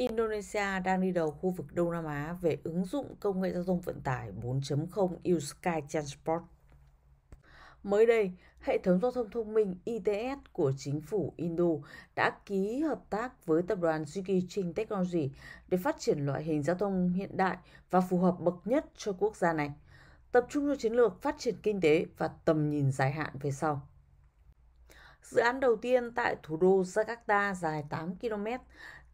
Indonesia đang đi đầu khu vực Đông Nam Á về ứng dụng công nghệ giao thông vận tải 4.0 Sky Transport. Mới đây, hệ thống giao thông thông minh ITS của chính phủ Indo đã ký hợp tác với tập đoàn Suzuki Technology để phát triển loại hình giao thông hiện đại và phù hợp bậc nhất cho quốc gia này, tập trung cho chiến lược phát triển kinh tế và tầm nhìn dài hạn về sau. Dự án đầu tiên tại thủ đô Jakarta dài 8 km,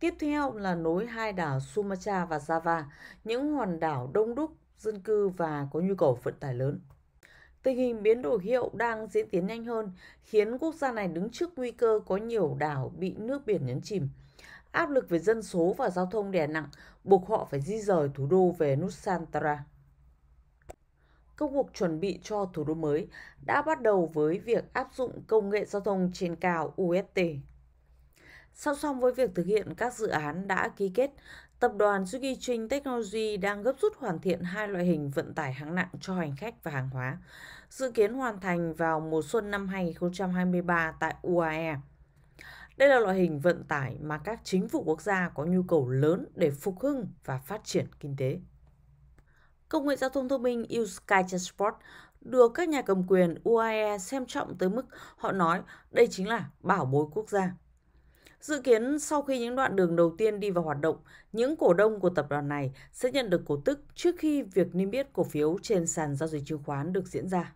tiếp theo là nối hai đảo Sumatra và Java, những hòn đảo đông đúc, dân cư và có nhu cầu vận tải lớn. Tình hình biến đổi khí hậu đang diễn tiến nhanh hơn, khiến quốc gia này đứng trước nguy cơ có nhiều đảo bị nước biển nhấn chìm. Áp lực về dân số và giao thông đè nặng buộc họ phải di rời thủ đô về Nusantara. Công cuộc chuẩn bị cho thủ đô mới đã bắt đầu với việc áp dụng công nghệ giao thông trên cao UST. Song song với việc thực hiện các dự án đã ký kết, tập đoàn Suzuki Trinh Technology đang gấp rút hoàn thiện hai loại hình vận tải hạng nặng cho hành khách và hàng hóa, dự kiến hoàn thành vào mùa xuân năm 2023 tại UAE. Đây là loại hình vận tải mà các chính phủ quốc gia có nhu cầu lớn để phục hưng và phát triển kinh tế. Công nghệ giao thông thông minh Usky Transport được các nhà cầm quyền UAE xem trọng tới mức họ nói đây chính là bảo bối quốc gia. Dự kiến sau khi những đoạn đường đầu tiên đi vào hoạt động, những cổ đông của tập đoàn này sẽ nhận được cổ tức trước khi việc niêm yết cổ phiếu trên sàn giao dịch chứng khoán được diễn ra.